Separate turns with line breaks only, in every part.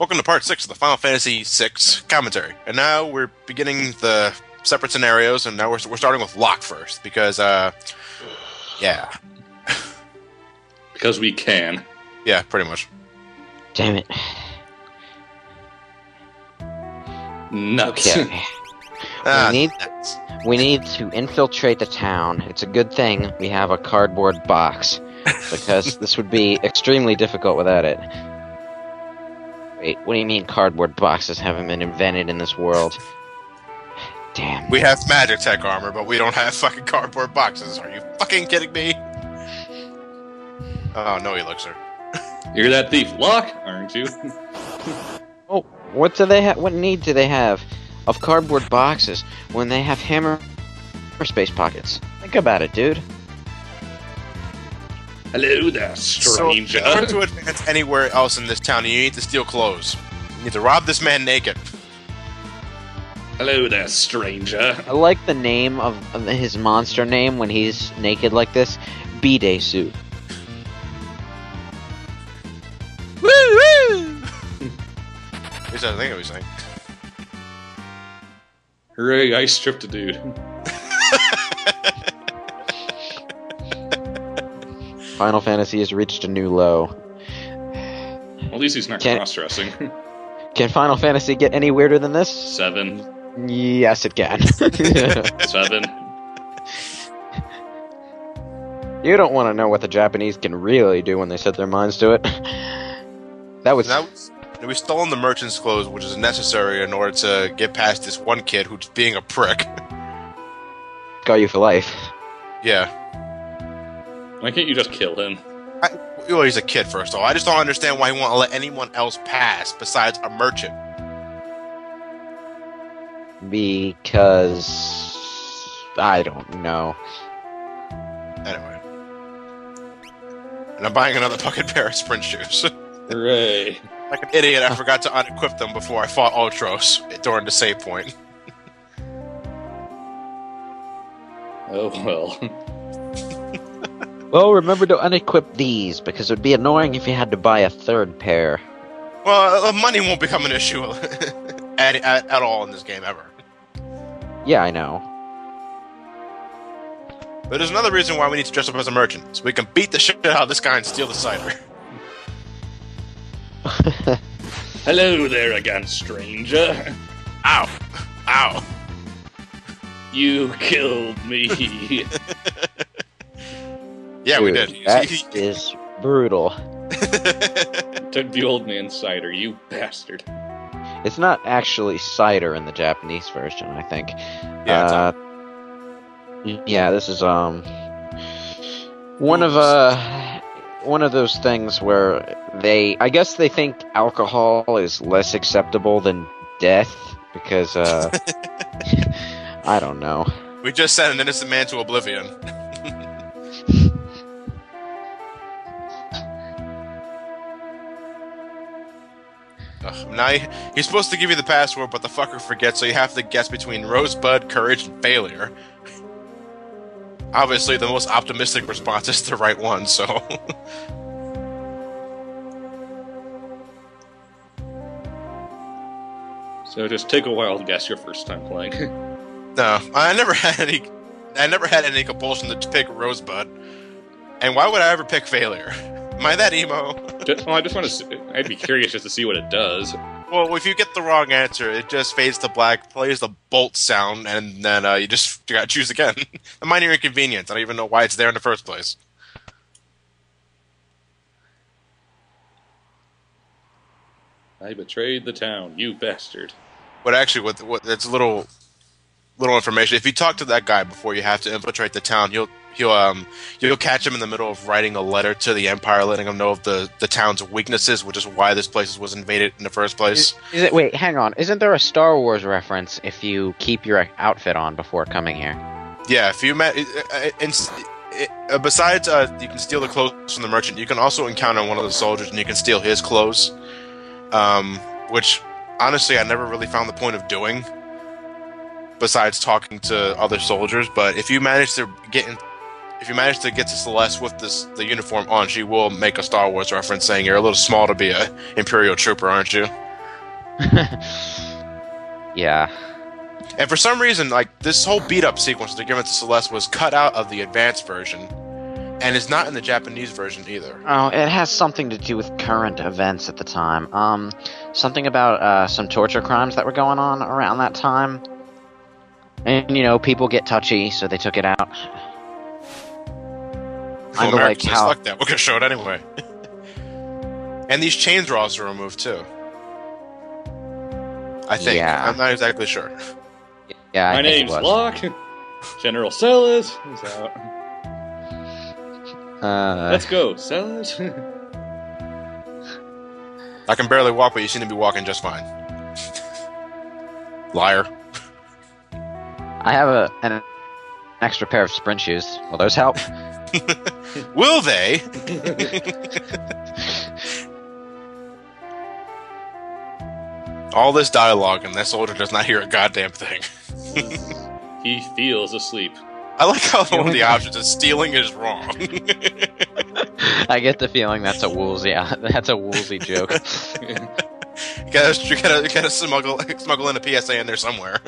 Welcome to part six of the Final Fantasy VI commentary. And now we're beginning the separate scenarios, and now we're, we're starting with Locke first, because, uh, yeah.
Because we can.
Yeah, pretty much.
Damn it.
Nuts.
Okay.
Ah,
we need
nuts.
we need to infiltrate the town. It's a good thing we have a cardboard box because this would be extremely difficult without it. Wait, what do you mean cardboard boxes haven't been invented in this world? Damn.
We have magic tech armor, but we don't have fucking cardboard boxes. Are you fucking kidding me? Oh, no elixir.
You're that thief, Locke, aren't you?
Oh, what do they have? What need do they have of cardboard boxes when they have hammer or space pockets? Think about it, dude.
Hello there,
So,
stranger.
in order to advance anywhere else in this town, you need to steal clothes. You need to rob this man naked.
Hello there, stranger.
I like the name of, of his monster name when he's naked like this. B-Day suit.
Woo woo! At least I think it was saying.
Hooray, I stripped a dude.
Final Fantasy has reached a new low.
At least he's not
Can't-
cross dressing.
Can Final Fantasy get any weirder than this?
Seven.
Yes, it can.
Seven.
you don't want to know what the Japanese can really do when they set their minds to it. That was
Now we've stolen the merchant's clothes, which is necessary in order to get past this one kid who's being a prick.
got you for life.
Yeah.
Why can't you just kill him?
I, well, he's a kid, first of all. I just don't understand why he won't let anyone else pass besides a merchant.
Because I don't know.
Anyway. And I'm buying another fucking pair of sprint shoes.
Hooray.
like an idiot, I forgot to unequip them before I fought Ultros during the save point.
Oh well.
Well, remember to unequip these because it would be annoying if you had to buy a third pair.
Well, uh, money won't become an issue at, at, at all in this game ever.
Yeah, I know.
But there's another reason why we need to dress up as a merchant, so we can beat the shit out of this guy and steal the cider.
Hello there again, stranger.
Ow! Ow!
You killed me.
Yeah, we
Dude,
did.
That is brutal.
Took the old man's cider, you bastard.
It's not actually cider in the Japanese version, I think.
yeah,
Uh, y- yeah, this is um one of uh one of those things where they I guess they think alcohol is less acceptable than death because uh I don't know.
we just sent an innocent man to oblivion. Ugh, now he- he's supposed to give you the password, but the fucker forgets, so you have to guess between Rosebud, Courage, and Failure. Obviously, the most optimistic response is the right one, so.
So just take a wild guess your first time playing.
No, I never had any. I never had any compulsion to pick Rosebud. And why would I ever pick Failure? Am I that emo?
just, well, I just want to. See, I'd be curious just to see what it does.
Well, if you get the wrong answer, it just fades to black, plays the bolt sound, and then uh, you just you gotta choose again. a minor inconvenience. I don't even know why it's there in the first place.
I betrayed the town, you bastard.
But actually, what what it's a little little information. If you talk to that guy before you have to infiltrate the town, you'll he'll um you'll catch him in the middle of writing a letter to the Empire, letting him know of the the town's weaknesses, which is why this place was invaded in the first place.
Is, is it wait, hang on. Isn't there a Star Wars reference if you keep your outfit on before coming here?
Yeah, if you met, and uh, besides, uh, you can steal the clothes from the merchant. You can also encounter one of the soldiers, and you can steal his clothes. Um, which honestly, I never really found the point of doing. Besides talking to other soldiers, but if you manage to get in, if you manage to get to Celes with this the uniform on, she will make a Star Wars reference saying you're a little small to be a Imperial trooper, aren't you?
yeah.
And for some reason, like this whole beat up sequence they're giving to Celes was cut out of the advanced version, and is not in the Japanese version either.
Oh, it has something to do with current events at the time. Um, something about uh, some torture crimes that were going on around that time. And you know, people get touchy, so they took it out.
Well,
I like
Americans just
how
like that. We're gonna show it anyway. and these chains are also removed too. I think.
Yeah.
I'm not exactly sure.
yeah, I
My
think it
name's
was.
Locke. General Celes is out.
Uh,
Let's go, Celes.
I can barely walk, but you seem to be walking just fine. Liar.
I have a an extra pair of sprint shoes. Will those help?
Will they? All this dialogue, and that soldier does not hear a goddamn thing.
he feels asleep.
I like how one of the options is stealing is wrong.
I get the feeling that's a Woolsey. Uh, that's a Woolsey joke.
you gotta, you gotta, you gotta smuggle, smuggle in a PSA in there somewhere.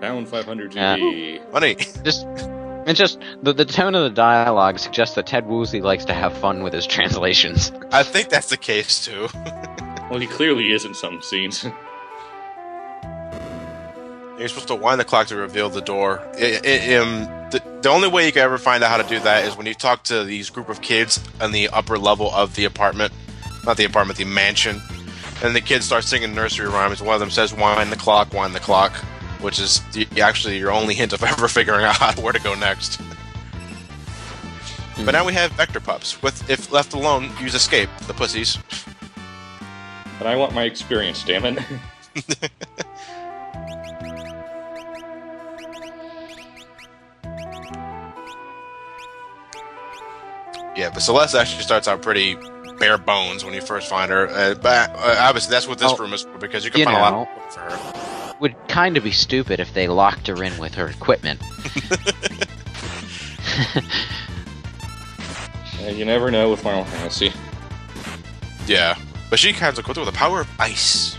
Pound 500
Yeah.
GB.
Funny.
just it's just the the tone of the dialogue suggests that Ted Woolsey likes to have fun with his translations.
I think that's the case too.
Well, he clearly is in some scenes.
You're supposed to wind the clock to reveal the door. I- I- um, the, the only way you can ever find out how to do that is when you talk to these group of kids on the upper level of the apartment, not the apartment, the mansion, and the kids start singing nursery rhymes. One of them says, "Wind the clock, wind the clock," which is actually your only hint of ever figuring out where to go next. But now we have vector pups. With if left alone, use escape. The pussies.
But I want my experience, damn it.
Yeah, but Celes actually starts out pretty bare bones when you first find her. Uh, but uh, obviously, that's what this
Oh,
room is for because you can
you
find a lot of equipment for her.
Would kind of be stupid if they locked her in with her equipment.
Uh, you never know with Final Fantasy.
Yeah, but she kind of equipped with the power of ice.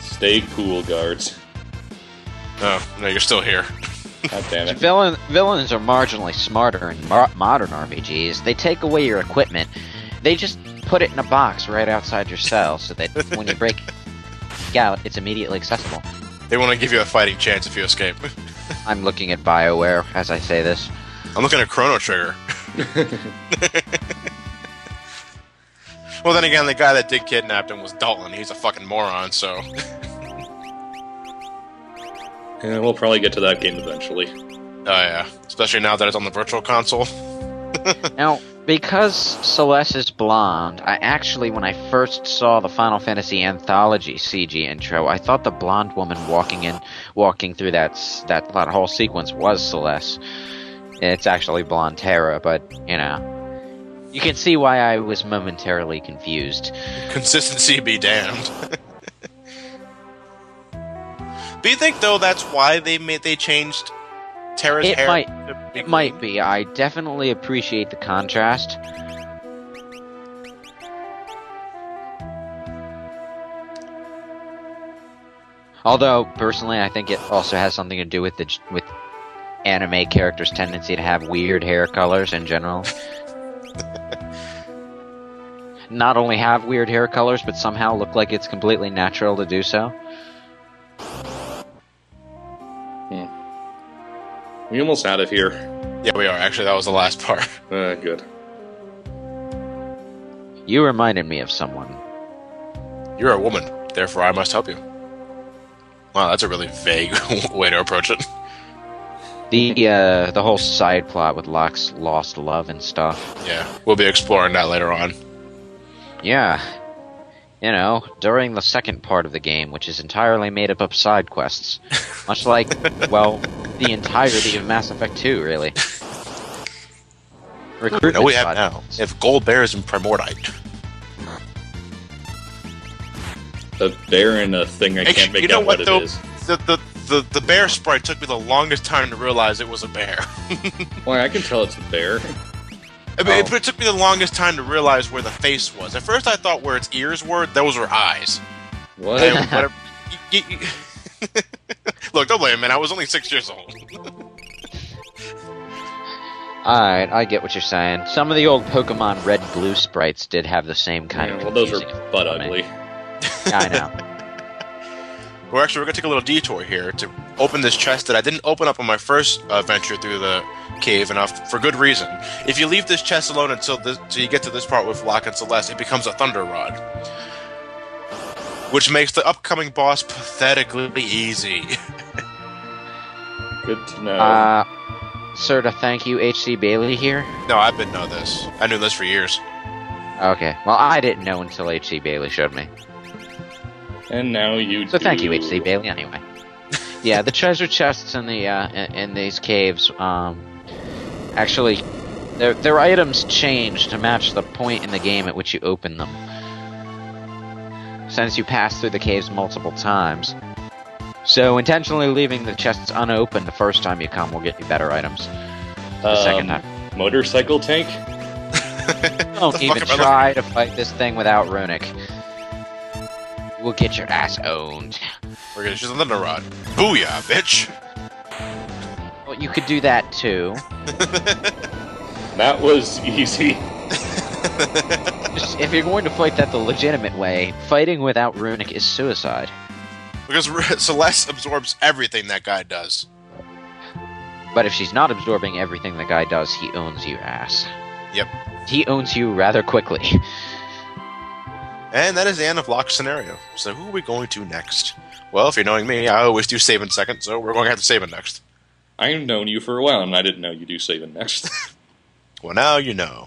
Stay cool, guards.
Oh no, you're still here.
God damn it.
Villain, villains are marginally smarter in mar- modern RPGs. They take away your equipment. They just put it in a box right outside your cell so that when you break out, it's immediately accessible.
They want to give you a fighting chance if you escape.
I'm looking at BioWare as I say this.
I'm looking at Chrono Trigger. Well, then again, the guy that did kidnap him was Dalton. He's a fucking moron. So
Yeah, we'll probably get to that game eventually.
Oh yeah, especially now that it's on the virtual console.
Now, because Celes is blonde, I actually, when I first saw the Final Fantasy Anthology CG intro, I thought the blonde woman walking in, walking through that that, that whole sequence was Celes. It's actually Blonde Terra, but you know, you can see why I was momentarily confused.
Consistency be damned. Do you think though that's why they made they changed Terra's
It
hair?
might-
be
It might be. I definitely appreciate the contrast. Although personally, I think it also has something to do with the with anime characters' tendency to have weird hair colors in general. Not only have weird hair colors, but somehow look like it's completely natural to do so.
We almost out of here.
Yeah, we are. Actually, that was the last part.
Uh, good.
You reminded me of someone.
You're a woman, therefore I must help you. Wow, that's a really vague way to approach it.
The uh, the whole side plot with Locke's lost love and stuff.
Yeah, we'll be exploring that later on.
Yeah. You know, during the second part of the game, which is entirely made up of side quests. Much like, well, the entirety of Mass Effect 2, really. Recruitment
No, we have now.
quests.
If gold bears and primordite.
A bear and a thing I can't make
you know
out
what,
what,
though?
it is.
The, the the the bear sprite took me the longest time to realize it was a bear.
Why, I can tell it's a bear.
I mean,
Oh.
it, it took me the longest time to realize where the face was. At first, I thought where its ears were, those were eyes.
What?
And whatever- y- y- y- Look, don't blame me, man. I was only six years old.
Alright, I get what you're saying. Some of the old Pokemon Red Blue sprites did have the same kind
Yeah,
of
well, those are butt
effect on me.
ugly.
Yeah, I know.
Well, actually, we're gonna take a little detour here to open this chest that I didn't open up on my first uh, venture through the cave enough for good reason. If you leave this chest alone until this, till you get to this part with Flock and Celes, it becomes a Thunder Rod, which makes the upcoming boss pathetically easy.
Good to know.
Uh, sir, to thank you, H.C. Bailey here.
no, I've been know this. I knew this for years.
Okay, well, I didn't know until H.C. Bailey showed me.
and now you.
So thank you. H.C. Bailey, anyway. Yeah, the treasure chests in the uh, in, in these caves, um, actually, their their items change to match the point in the game at which you open them. Since you pass through the caves multiple times, so intentionally leaving the chests unopened the first time you come will get you better items. The second
Um,
time,
Motorcycle tank.
don't even try to fight this thing without runic. We'll get your ass owned.
We're gonna use a Thunder Rod. Booyah, bitch!
Well, you could do that too.
That was easy.
Just, if you're going to fight that the legitimate way, fighting without runic is suicide.
because Celes absorbs everything that guy does.
But if she's not absorbing everything the guy does, he owns your ass.
Yep.
He owns you rather quickly.
And that is the end of Locke's scenario. So who are we going to next? Well, if you're knowing me, I always do Sabin second, so we're going to have to Sabin next.
I've known you for a while, and I didn't know you do Sabin next.
Well, now you know.